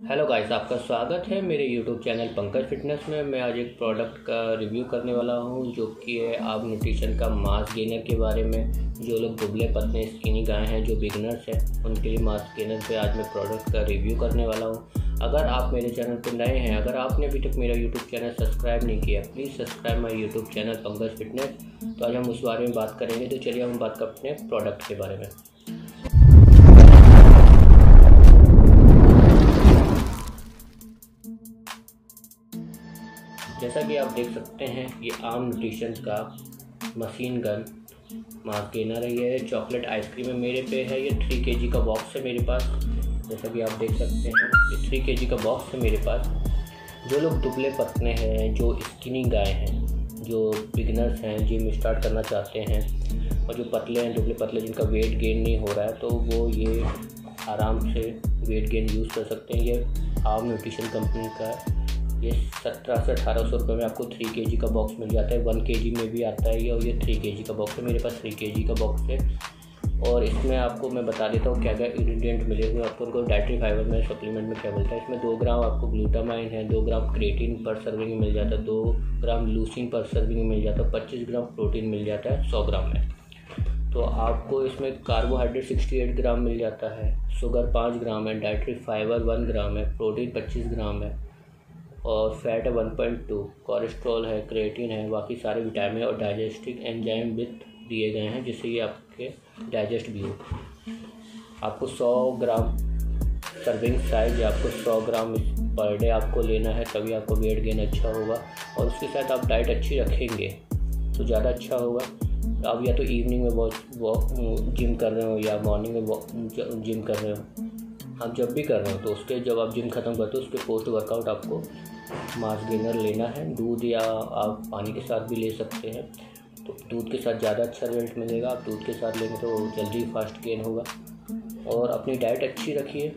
Hello guys, आपका स्वागत है मेरे यूट्यूब चैनल पंकज फिटनेस में। मैं आज एक प्रोडक्ट का रिव्यू करने वाला हूँ, जो कि है आप न्यूट्रिशन का मास गेनर के बारे में। जो लोग दुबले पतले स्किनी गाय हैं, जो बिगनर्स हैं, उनके लिए मास गेनर पे आज मैं प्रोडक्ट का रिव्यू करने वाला हूँ। अगर आप मेरे चैनल पर नए हैं, अगर आपने अभी तक मेरा यूट्यूब चैनल सब्सक्राइब नहीं किया please subscribe my YouTube channel Pankaj fitness. तो आज हम उस बारे में बात करेंगे। तो चलिए हम बात करते हैं प्रोडक्ट के बारे में। जैसा कि आप देख सकते हैं, ये आम न्यूट्रिशन का मशीन गन मास गेनर है। ये चॉकलेट आइसक्रीम है मेरे पे है, ये थ्री के का बॉक्स है मेरे पास। जैसा कि आप देख सकते हैं, ये थ्री के का बॉक्स है मेरे पास। जो लोग दुबले पतले हैं, जो स्किनी गाय हैं, जो बिगनर्स हैं जिम स्टार्ट करना चाहते हैं, और जो पतले हैं, दुबले पतले, जिनका वेट गेन नहीं हो रहा है तो वो ये आराम से वेट गेन यूज़ कर सकते हैं। ये आम न्यूट्रिशन कंपनी का ये सत्रह से अठारह सौ रुपये में आपको थ्री के जी का बॉक्स मिल जाता है। वन के जी में भी आता है ये और ये थ्री के जी का बॉक्स है। मेरे पास थ्री के जी का बॉक्स है और इसमें आपको मैं बता देता हूँ क्या क्या इंग्रीडियंट मिले हुए आपको उनको डाइट्री फाइबर में सप्लीमेंट में क्या मिलता है। इसमें दो ग्राम आपको ग्लूटामाइन है, दो ग्राम क्रेटिन पर सर्विंग मिल जाता है, दो ग्राम लूसिन पर सर्विंग मिल जाता है, पच्चीस ग्राम प्रोटीन मिल जाता है, सौ ग्राम में तो आपको इसमें कार्बोहाइड्रेट सिक्सटी एट ग्राम मिल जाता है शुगर पाँच ग्राम है डाइट्री फाइबर वन ग्राम है प्रोटीन पच्चीस ग्राम है और फैट है वन पॉइंट टू, कोलेस्ट्रॉल है, क्रेटिन है, बाकी सारे विटामिन और डाइजेस्टिक एंजाइम विथ दिए गए हैं, जिससे ये आपके डाइजेस्ट भी हो। आपको 100 ग्राम सर्विंग साइज़ आपको 100 ग्राम पर डे आपको लेना है, तभी आपको वेट गेन अच्छा होगा। और उसके साथ आप डाइट अच्छी रखेंगे तो ज़्यादा अच्छा होगा। आप या तो इवनिंग में वॉक जिम कर रहे हो या मॉर्निंग में जिम कर रहे हो। आप जब भी कर रहे हो तो उसके जब आप जिम ख़त्म करते हो, उसके पोस्ट वर्कआउट आपको मास गेनर लेना है। दूध या आप पानी के साथ भी ले सकते हैं। तो दूध के साथ ज़्यादा अच्छा रिज़ल्ट मिलेगा। आप दूध के साथ लेंगे तो जल्दी फास्ट गेन होगा। और अपनी डाइट अच्छी रखिए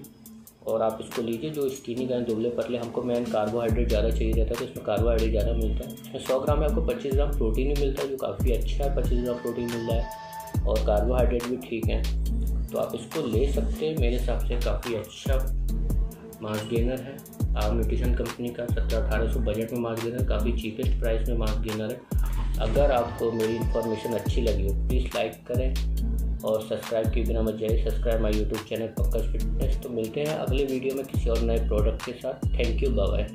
और आप इसको लीजिए, जो स्किनी का दुबले पतले, हमको मेन कार्बोहाइड्रेट ज़्यादा चाहिए रहता है तो इसमें कार्बोहाइड्रेट ज़्यादा मिलता है। इसमें सौ ग्राम में आपको पच्चीस ग्राम प्रोटीन भी मिलता है, जो काफ़ी अच्छा है। पच्चीस ग्राम प्रोटीन मिल रहा है और कार्बोहाइड्रेट भी ठीक है। तो आप इसको ले सकते हैं। मेरे हिसाब से काफ़ी अच्छा मास गेनर है। आप न्यूट्रिशन कंपनी का सत्तर अठारह सौ बजट में मास गेनर, काफ़ी चीपेस्ट प्राइस में मास गेनर है। अगर आपको मेरी इन्फॉर्मेशन अच्छी लगी हो, प्लीज़ लाइक करें और सब्सक्राइब किए बिना मत जाइए। सब्सक्राइब माई यूट्यूब चैनल पक्का फिटनेस। तो मिलते हैं अगले वीडियो में किसी और नए प्रोडक्ट के साथ। Thank you bye